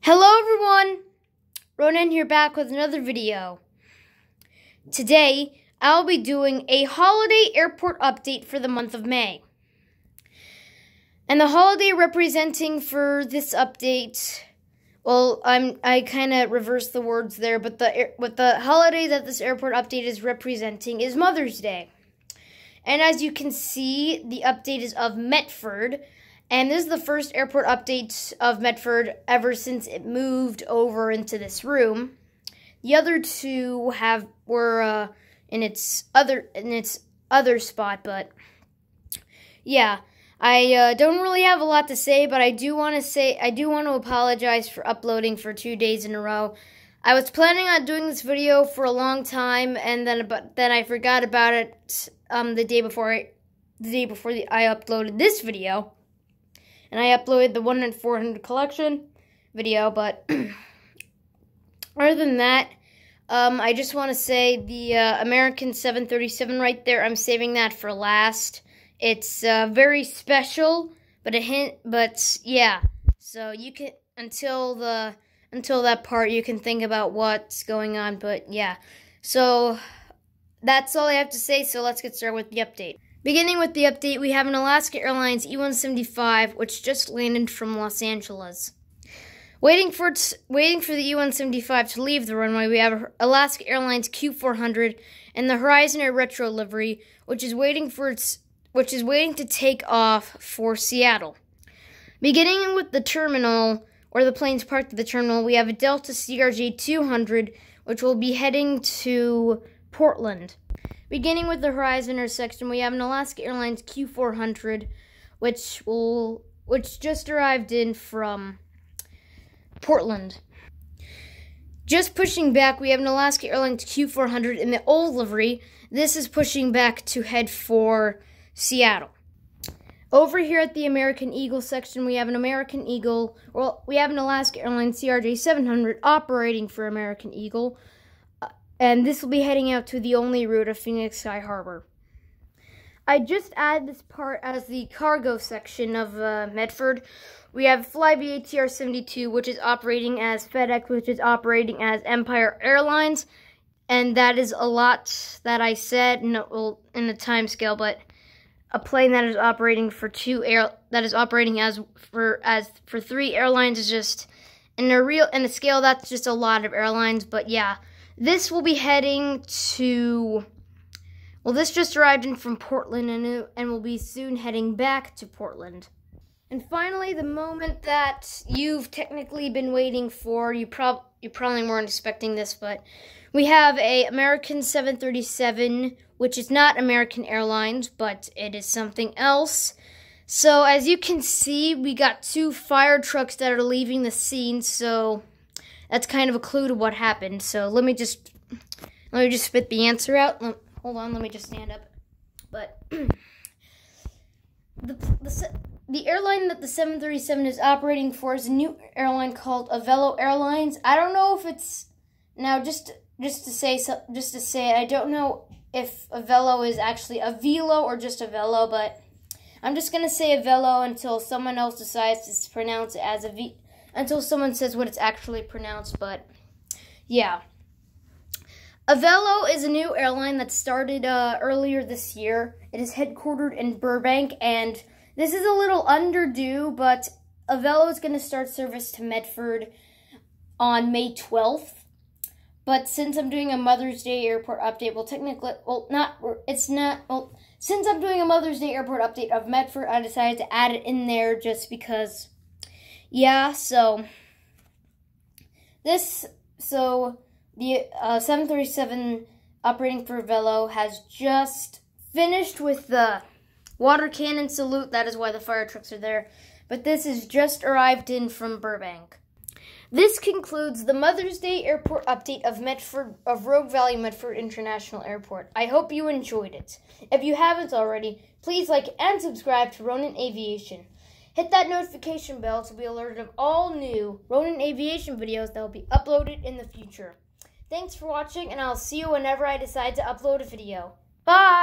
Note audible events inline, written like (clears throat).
Hello everyone! Ronan here back with another video. Today, I'll be doing a holiday airport update for the month of May. And the holiday representing for this update, well, I'm I kind of reversed the words there, but the what the holiday that this airport update is representing is Mother's Day. And as you can see, the update is of Medford, and this is the first airport update of Medford ever since it moved over into this room. The other two have were uh, in its other in its other spot, but yeah, I uh, don't really have a lot to say, but I do want to say I do want to apologize for uploading for two days in a row. I was planning on doing this video for a long time, and then but then I forgot about it um, the day before I, the day before the, I uploaded this video and I uploaded the 1 in 400 collection video, but (clears throat) other than that, um, I just want to say the uh, American 737 right there, I'm saving that for last. It's uh, very special, but a hint, but yeah. So you can, until the, until that part, you can think about what's going on, but yeah. So that's all I have to say, so let's get started with the update. Beginning with the update, we have an Alaska Airlines E-175, which just landed from Los Angeles. Waiting for its, waiting for the E-175 to leave the runway, we have Alaska Airlines Q400 and the Horizon Air Retro livery, which is waiting for its, which is waiting to take off for Seattle. Beginning with the terminal, or the planes parked at the terminal, we have a Delta CRJ 200, which will be heading to Portland. Beginning with the Horizon Air section, we have an Alaska Airlines Q400, which will which just arrived in from Portland. Just pushing back, we have an Alaska Airlines Q400 in the old livery. This is pushing back to head for Seattle. Over here at the American Eagle section, we have an American Eagle, well, we have an Alaska Airlines CRJ 700 operating for American Eagle and this will be heading out to the only route of Phoenix Sky Harbor. I just added this part as the cargo section of uh, Medford. We have Flybe ATR 72, which is operating as FedEx, which is operating as Empire Airlines, and that is a lot that I said in, well, in the time scale, but a plane that is operating for two air that is operating as for as for three airlines is just in a real in a scale that's just a lot of airlines, but yeah. This will be heading to, well, this just arrived in from Portland and, and will be soon heading back to Portland. And finally, the moment that you've technically been waiting for, you, prob you probably weren't expecting this, but we have a American 737, which is not American Airlines, but it is something else. So as you can see, we got two fire trucks that are leaving the scene, so that's kind of a clue to what happened. So let me just let me just spit the answer out. Let, hold on, let me just stand up. But (clears throat) the, the the airline that the 737 is operating for is a new airline called Avelo Airlines. I don't know if it's now just just to say so, just to say. I don't know if Avelo is actually a velo or just a velo, but I'm just gonna say Avelo until someone else decides to pronounce it as a v until someone says what it's actually pronounced, but yeah. Avelo is a new airline that started uh, earlier this year. It is headquartered in Burbank, and this is a little underdue, but Avelo is going to start service to Medford on May 12th. But since I'm doing a Mother's Day airport update, well, technically, well, not, it's not, well, since I'm doing a Mother's Day airport update of Medford, I decided to add it in there just because yeah, so this, so the uh, 737 operating for Velo has just finished with the water cannon salute. That is why the fire trucks are there. But this has just arrived in from Burbank. This concludes the Mother's Day airport update of Medford of Rogue Valley Medford International Airport. I hope you enjoyed it. If you haven't already, please like and subscribe to Ronan Aviation. Hit that notification bell to be alerted of all new Ronan Aviation videos that will be uploaded in the future. Thanks for watching, and I'll see you whenever I decide to upload a video. Bye!